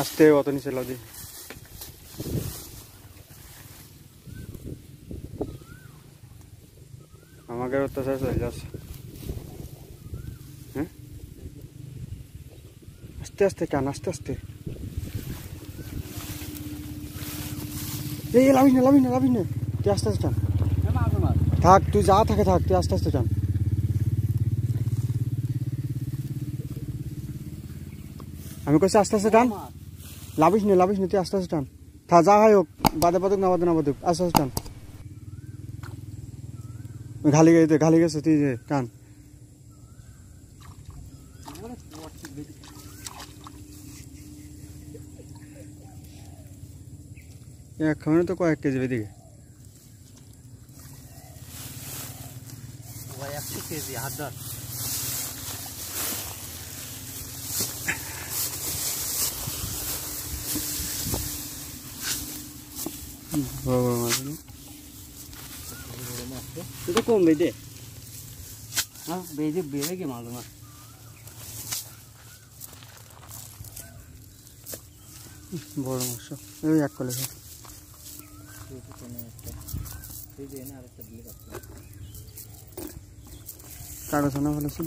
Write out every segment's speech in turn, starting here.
আস্তে অত নিচে লাভ দি আমাকে অত্যাচার চলে যাচ্ছে। হ্যাঁ? আস্তে আস্তে কান, আস্তে আস্তে। এই লাভিস না লাভিস না লাভিস না। তুই আস্তে আস্তে টান থাক, তুই যা থাকে থাক, তুই আস্তে আস্তে টান আমি কইছি আস্তে আস্তে টান লাভিস না লাভিস না, তুই আস্তে আস্তে টান। থা যা হয় হোক, বাদে বাদুক, না বাদে না বাদুক, আস্তে আস্তে টান। ঘালি গেছে ঘালি গেছে তুই যে টান। এখানে তো কয়েক কেজি বেদিকে কেজি, হাত বড় বড় মাছ? এটা কম বেঁধে হ্যাঁ বেঁধে বেড়ে গে মাল মাছ বড় মাছ এই এক কলে। কাগজ আনা ভালো ছিল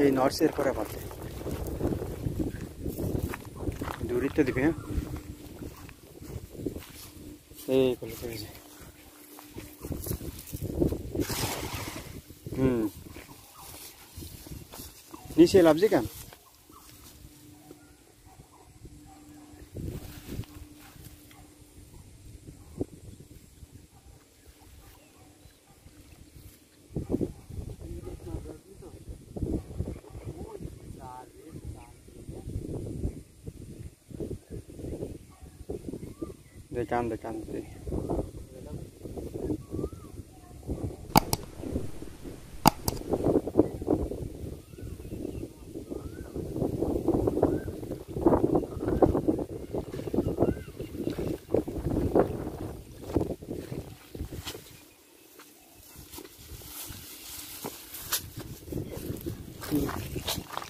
এই নর্সের পরে পাতে দূরিতে দিবি হ্যাঁ? এই কলে পেয়েছে হুম। নিচে লাভজি কেন? the can, they can see. Thank